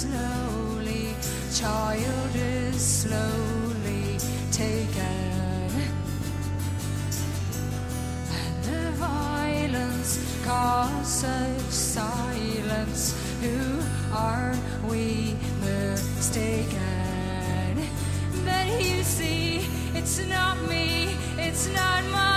slowly, child is slowly taken. And the violence causes silence. Who are we mistaken? But you see, it's not me, it's not my.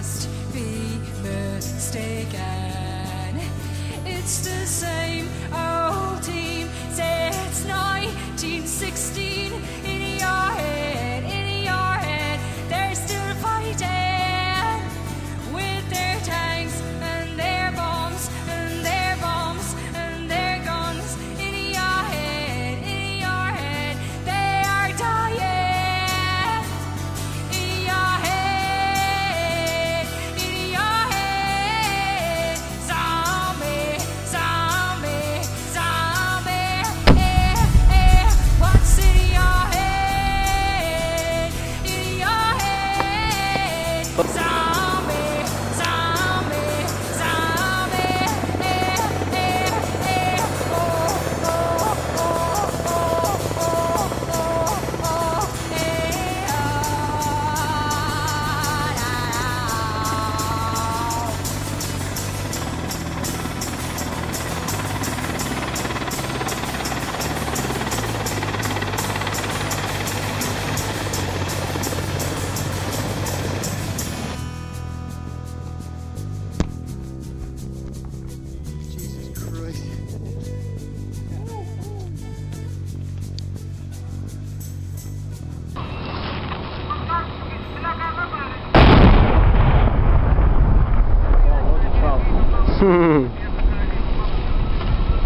must be mistaken. It's the same. Hmm.